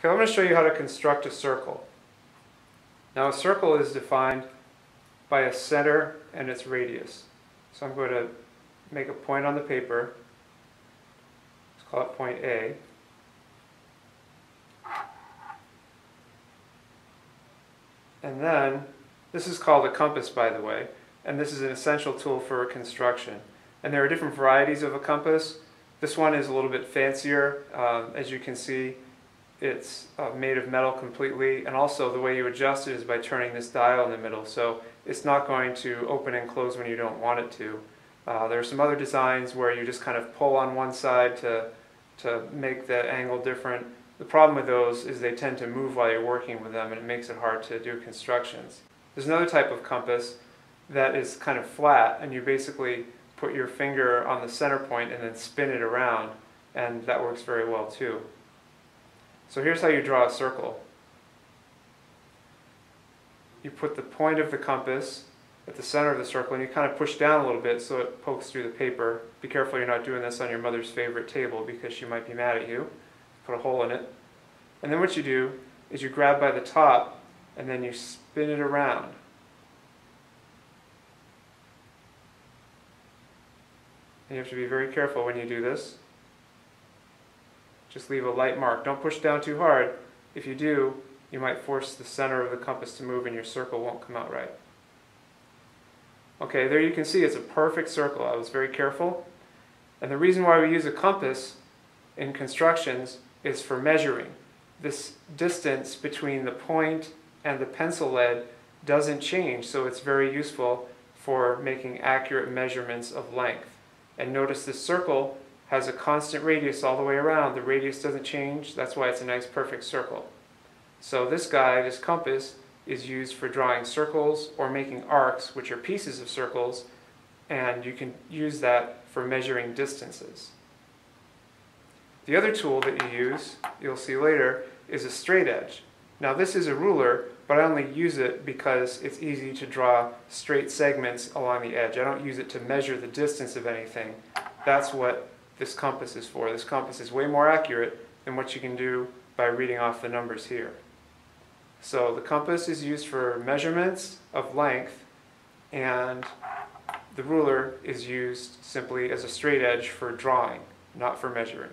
Okay, I'm going to show you how to construct a circle. Now a circle is defined by a center and its radius. So I'm going to make a point on the paper. Let's call it point A. And then, this is called a compass by the way, and this is an essential tool for construction. And there are different varieties of a compass. This one is a little bit fancier. Um, as you can see, it's uh, made of metal completely, and also the way you adjust it is by turning this dial in the middle. So it's not going to open and close when you don't want it to. Uh, there are some other designs where you just kind of pull on one side to, to make the angle different. The problem with those is they tend to move while you're working with them and it makes it hard to do constructions. There's another type of compass that is kind of flat and you basically put your finger on the center point and then spin it around and that works very well too. So here's how you draw a circle. You put the point of the compass at the center of the circle and you kind of push down a little bit so it pokes through the paper. Be careful you're not doing this on your mother's favorite table because she might be mad at you. Put a hole in it. And then what you do is you grab by the top and then you spin it around. And you have to be very careful when you do this. Just leave a light mark. Don't push down too hard. If you do, you might force the center of the compass to move and your circle won't come out right. Okay, there you can see it's a perfect circle. I was very careful. And the reason why we use a compass in constructions is for measuring. This distance between the point and the pencil lead doesn't change, so it's very useful for making accurate measurements of length. And notice this circle has a constant radius all the way around. The radius doesn't change, that's why it's a nice perfect circle. So this guy, this compass, is used for drawing circles or making arcs, which are pieces of circles, and you can use that for measuring distances. The other tool that you use, you'll see later, is a straight edge. Now this is a ruler, but I only use it because it's easy to draw straight segments along the edge. I don't use it to measure the distance of anything. That's what this compass is for. This compass is way more accurate than what you can do by reading off the numbers here. So the compass is used for measurements of length and the ruler is used simply as a straight edge for drawing, not for measuring.